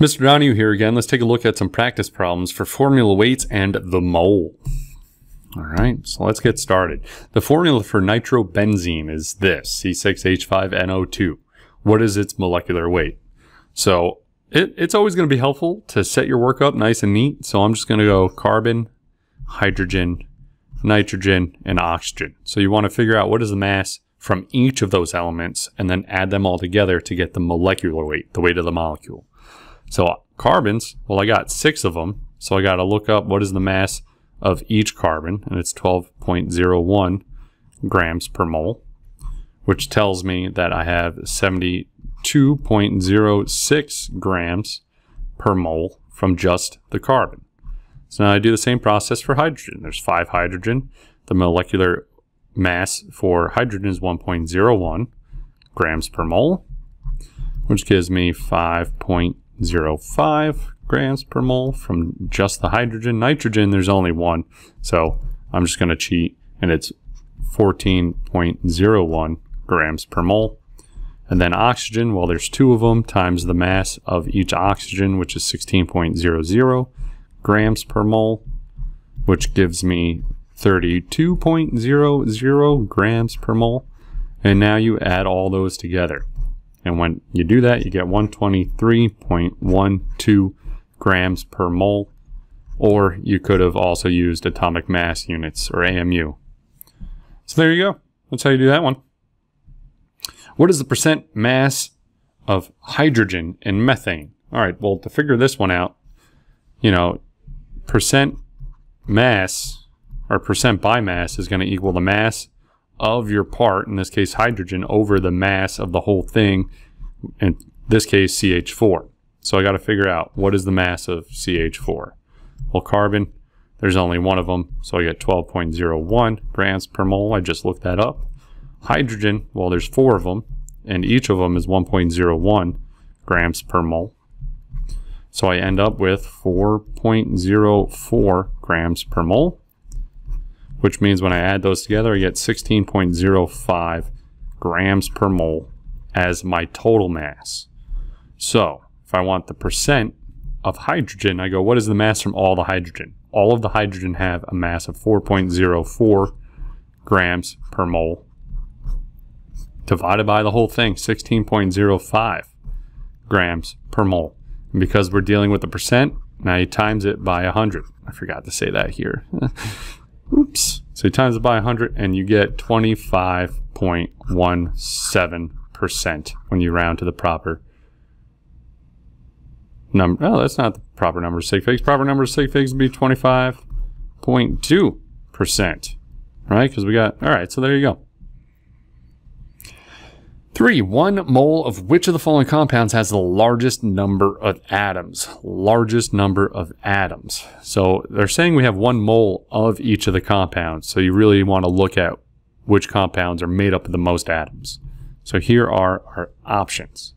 Mr. Donahue here again. Let's take a look at some practice problems for formula weights and the mole. All right, so let's get started. The formula for nitrobenzene is this, C6H5NO2. What is its molecular weight? So it, it's always going to be helpful to set your work up nice and neat. So I'm just going to go carbon, hydrogen, nitrogen, and oxygen. So you want to figure out what is the mass from each of those elements and then add them all together to get the molecular weight, the weight of the molecule. So carbons, well, I got six of them. So I got to look up what is the mass of each carbon, and it's 12.01 grams per mole, which tells me that I have 72.06 grams per mole from just the carbon. So now I do the same process for hydrogen. There's five hydrogen. The molecular mass for hydrogen is 1.01 grams per mole, which gives me 5. 0.05 grams per mole from just the hydrogen. Nitrogen, there's only one, so I'm just going to cheat, and it's 14.01 grams per mole. And then oxygen, well, there's two of them times the mass of each oxygen, which is 16.00 grams per mole, which gives me 32.00 grams per mole. And now you add all those together. And when you do that, you get 123.12 grams per mole. Or you could have also used atomic mass units or AMU. So there you go. That's how you do that one. What is the percent mass of hydrogen in methane? All right, well, to figure this one out, you know, percent mass or percent by mass is going to equal the mass of your part, in this case hydrogen, over the mass of the whole thing, in this case CH4. So I got to figure out what is the mass of CH4. Well, carbon, there's only one of them, so I get 12.01 grams per mole. I just looked that up. Hydrogen, well, there's four of them, and each of them is 1.01 grams per mole. So I end up with 4.04 grams per mole which means when I add those together, I get 16.05 grams per mole as my total mass. So if I want the percent of hydrogen, I go, what is the mass from all the hydrogen? All of the hydrogen have a mass of 4.04 grams per mole. Divided by the whole thing, 16.05 grams per mole. And because we're dealing with the percent, now you times it by 100. I forgot to say that here. Oops. So you times it by 100 and you get 25.17% when you round to the proper number. Oh, that's not the proper number of sig figs. Proper number of sig figs would be 25.2%. Right? Because we got, all right, so there you go. Three, one mole of which of the following compounds has the largest number of atoms? Largest number of atoms. So they're saying we have one mole of each of the compounds. So you really want to look at which compounds are made up of the most atoms. So here are our options.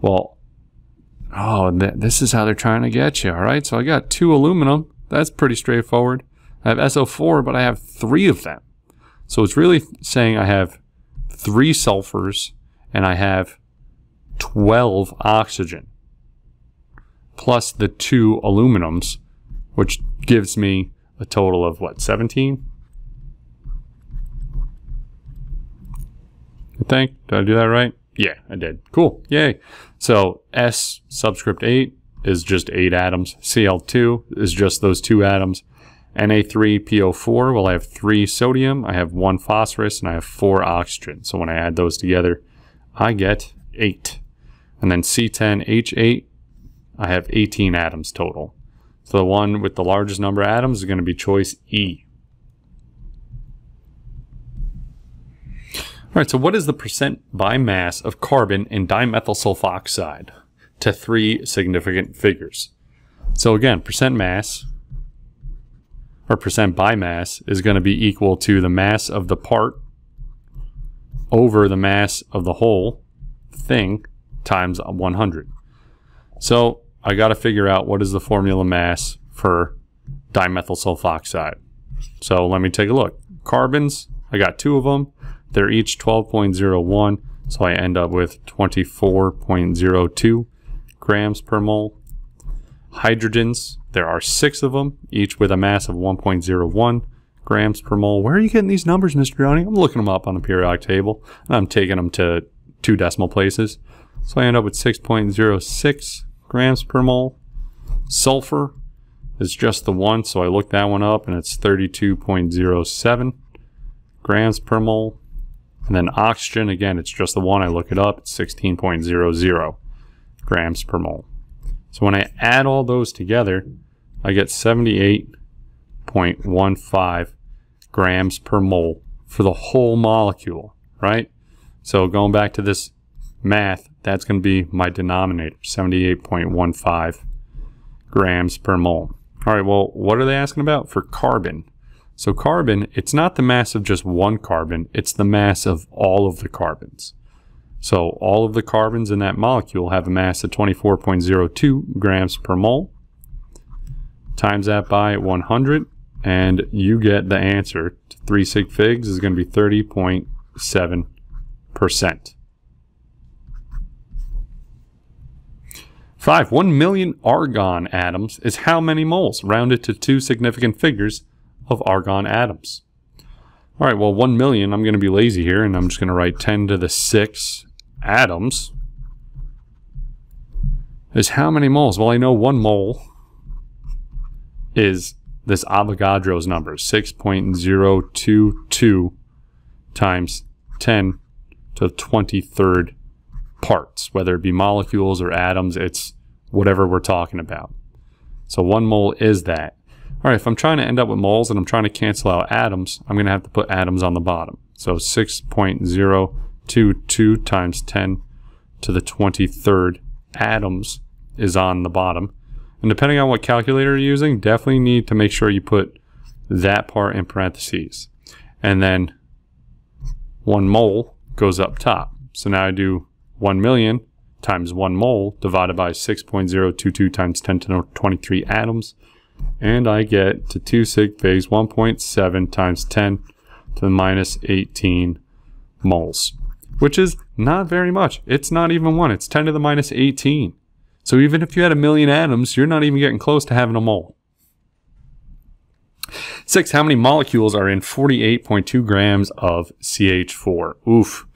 Well, oh, th this is how they're trying to get you. All right. So I got two aluminum. That's pretty straightforward. I have SO4, but I have three of them. So it's really saying I have three sulfurs, and I have 12 oxygen, plus the two aluminums, which gives me a total of what, 17? I think. Did I do that right? Yeah, I did. Cool. Yay. So S subscript 8 is just 8 atoms. Cl2 is just those two atoms. Na3PO4, well, I have three sodium, I have one phosphorus, and I have four oxygen. So when I add those together, I get eight. And then C10H8, I have 18 atoms total. So the one with the largest number of atoms is going to be choice E. All right, so what is the percent by mass of carbon in dimethyl sulfoxide to three significant figures? So again, percent mass, or percent by mass is going to be equal to the mass of the part over the mass of the whole thing times 100. So I got to figure out what is the formula mass for dimethyl sulfoxide. So let me take a look. Carbons, I got two of them. They're each 12.01, so I end up with 24.02 grams per mole. Hydrogens, there are six of them, each with a mass of 1.01 grams per mole. Where are you getting these numbers, Mr. Johnny? I'm looking them up on the periodic table, and I'm taking them to two decimal places. So I end up with 6.06 grams per mole. Sulfur is just the one, so I looked that one up, and it's 32.07 grams per mole. And then oxygen, again, it's just the one. I look it up, it's 16.00 grams per mole. So when I add all those together, I get 78.15 grams per mole for the whole molecule, right? So going back to this math, that's going to be my denominator, 78.15 grams per mole. All right, well, what are they asking about for carbon? So carbon, it's not the mass of just one carbon, it's the mass of all of the carbons. So all of the carbons in that molecule have a mass of 24.02 grams per mole. Times that by 100, and you get the answer. 3 sig figs is going to be 30.7%. Five, 1 million argon atoms is how many moles, rounded to two significant figures of argon atoms. All right, well, 1 million, I'm going to be lazy here, and I'm just going to write 10 to the 6 atoms. Is how many moles? Well, I know one mole is this Avogadro's number, 6.022 times 10 to the 23rd parts, whether it be molecules or atoms, it's whatever we're talking about. So one mole is that. All right, if I'm trying to end up with moles and I'm trying to cancel out atoms, I'm going to have to put atoms on the bottom. So 6.022 times 10 to the 23rd atoms is on the bottom. And depending on what calculator you're using, definitely need to make sure you put that part in parentheses. And then one mole goes up top. So now I do 1 million times 1 mole divided by 6.022 times 10 to the 23 atoms and I get to 2 sig figs 1.7 times 10 to the minus 18 moles, which is not very much. It's not even 1. It's 10 to the minus 18. So even if you had a million atoms, you're not even getting close to having a mole. 6. How many molecules are in 48.2 grams of CH4? Oof.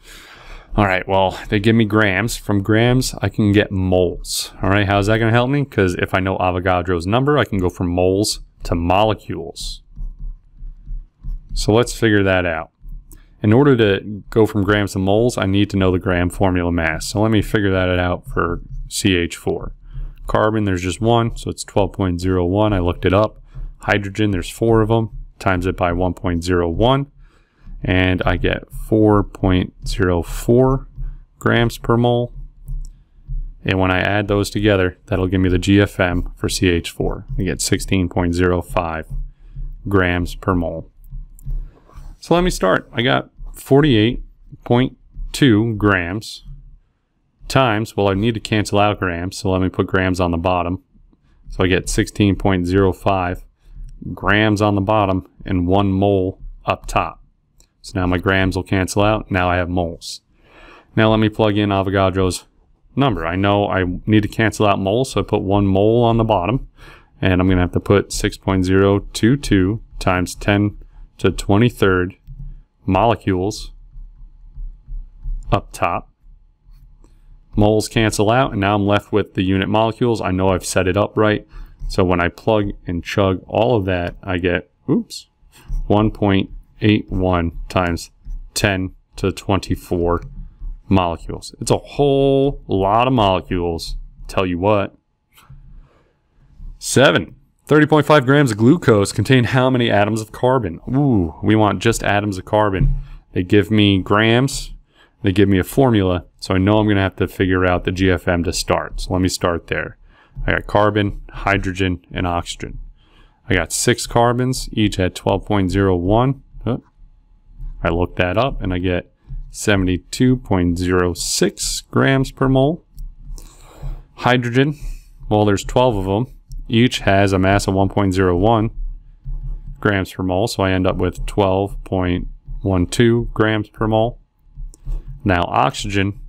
All right, well, they give me grams. From grams, I can get moles. All right, how's that going to help me? Because if I know Avogadro's number, I can go from moles to molecules. So let's figure that out. In order to go from grams to moles, I need to know the gram formula mass. So let me figure that out for CH4. Carbon, there's just one, so it's 12.01. I looked it up. Hydrogen, there's four of them. Times it by 1.01 and I get 4.04 grams per mole. And when I add those together, that'll give me the GFM for CH4. I get 16.05 grams per mole. So let me start. I got 48.2 grams times, well, I need to cancel out grams, so let me put grams on the bottom. So I get 16.05 grams on the bottom and one mole up top. So now my grams will cancel out. Now I have moles. Now let me plug in Avogadro's number. I know I need to cancel out moles, so I put one mole on the bottom. And I'm going to have to put 6.022 times 10 to 23rd molecules up top. Moles cancel out, and now I'm left with the unit molecules. I know I've set it up right. So when I plug and chug all of that, I get, oops, 1.81 times 10 to 24 molecules. It's a whole lot of molecules. Tell you what. Seven. 30.5 grams of glucose contain how many atoms of carbon? Ooh, we want just atoms of carbon. They give me grams. They give me a formula. So I know I'm going to have to figure out the GFM to start. So let me start there. I got carbon, hydrogen, and oxygen. I got six carbons, each at 12.01. I look that up and I get 72.06 grams per mole. Hydrogen, well, there's 12 of them. Each has a mass of 1.01 grams per mole, so I end up with 12.12 grams per mole. Now, oxygen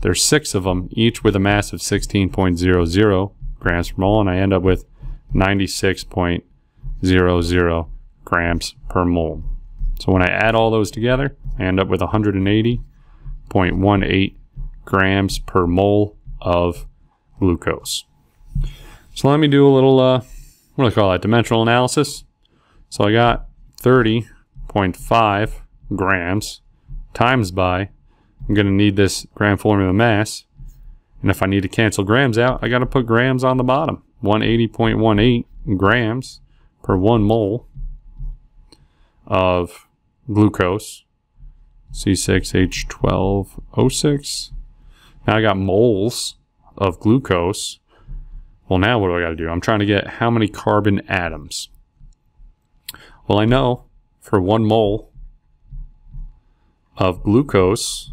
There's six of them, each with a mass of 16.00 grams per mole, and I end up with 96.00 grams per mole. So when I add all those together, I end up with 180.18 grams per mole of glucose. So let me do a little, uh, what do I call that, dimensional analysis. So I got 30.5 grams times by, I'm going to need this gram formula mass. And if I need to cancel grams out, I got to put grams on the bottom. 180.18 grams per one mole of glucose, C6H12O6. Now I got moles of glucose. Well, now what do I got to do? I'm trying to get how many carbon atoms. Well, I know for one mole of glucose,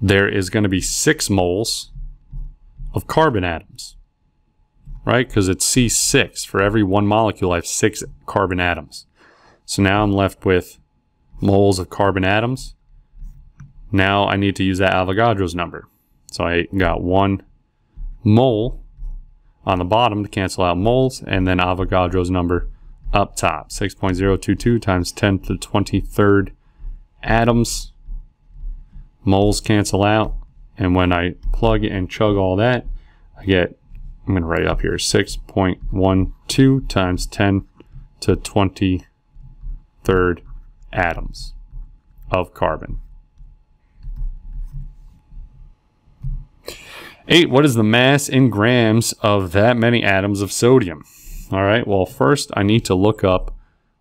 there is going to be six moles of carbon atoms, right? Because it's C6. For every one molecule, I have six carbon atoms. So now I'm left with moles of carbon atoms. Now I need to use that Avogadro's number. So I got one mole on the bottom to cancel out moles, and then Avogadro's number up top. 6.022 times 10 to the 23rd atoms. Moles cancel out. And when I plug and chug all that, I get, I'm going to write it up here, 6.12 times 10 to 23rd atoms of carbon. Eight, what is the mass in grams of that many atoms of sodium? All right, well, first I need to look up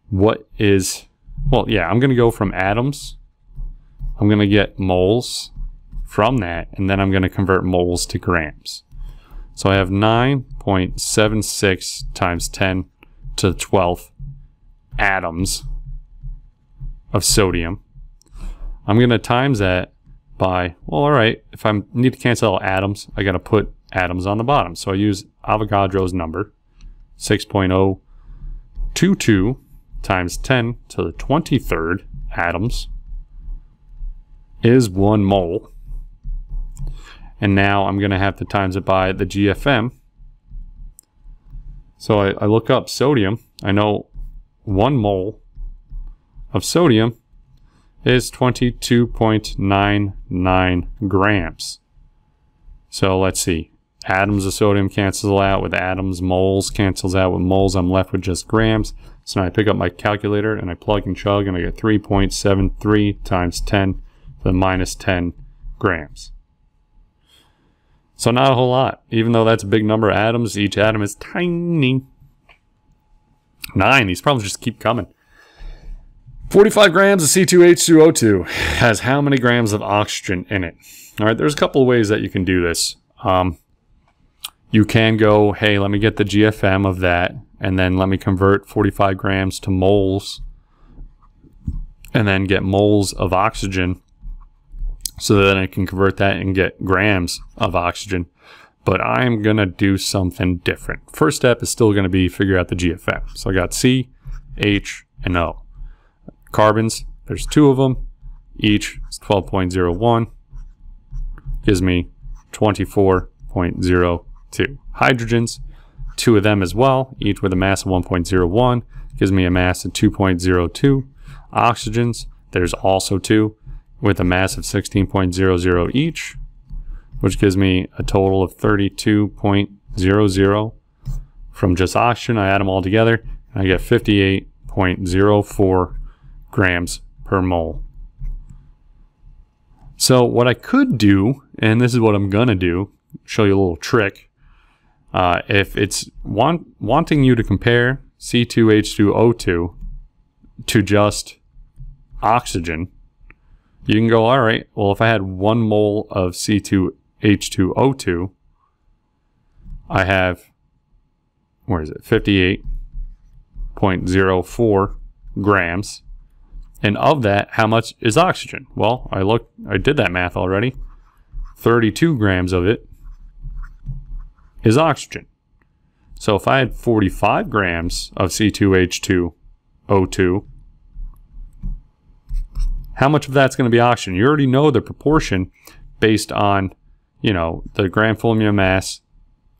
what is, well, yeah, I'm going to go from atoms. I'm going to get moles from that, and then I'm going to convert moles to grams. So I have 9.76 times 10 to the 12th atoms of sodium. I'm going to times that by, well, all right, if I need to cancel atoms, I got to put atoms on the bottom. So I use Avogadro's number, 6.022 times 10 to the 23rd atoms is one mole. And now I'm going to have to times it by the GFM. So I, I look up sodium. I know one mole of sodium is 22.99 grams. So let's see. Atoms of sodium cancels out with atoms. Moles cancels out with moles. I'm left with just grams. So now I pick up my calculator and I plug and chug and I get 3.73 times 10 to the minus 10 grams. So not a whole lot. Even though that's a big number of atoms, each atom is tiny. Nine. These problems just keep coming. 45 grams of C2H2O2 has how many grams of oxygen in it? All right, there's a couple ways that you can do this. Um, you can go, hey, let me get the GFM of that, and then let me convert 45 grams to moles, and then get moles of oxygen, so that I can convert that and get grams of oxygen. But I'm going to do something different. First step is still going to be figure out the GFM. So I got C, H, and O carbons. There's two of them. Each is 12.01. Gives me 24.02. Hydrogens, two of them as well, each with a mass of 1.01. Gives me a mass of 2.02. Oxygens, there's also two with a mass of 16.00 each, which gives me a total of 32.00 from just oxygen. I add them all together and I get 58.04 grams per mole. So what I could do, and this is what I'm going to do, show you a little trick. Uh, if it's want, wanting you to compare C2H2O2 to just oxygen, you can go, all right, well, if I had one mole of C2H2O2, I have, where is it, 58.04 grams and of that, how much is oxygen? Well, I looked, I did that math already. 32 grams of it is oxygen. So if I had 45 grams of C2H2O2, how much of that's going to be oxygen? You already know the proportion based on, you know, the gram formula mass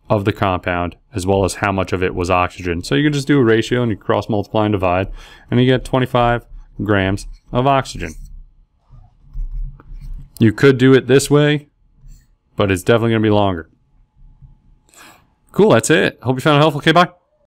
of the compound as well as how much of it was oxygen. So you can just do a ratio and you cross multiply and divide and you get 25 grams of oxygen. You could do it this way, but it's definitely going to be longer. Cool, that's it. Hope you found it helpful. Okay, bye.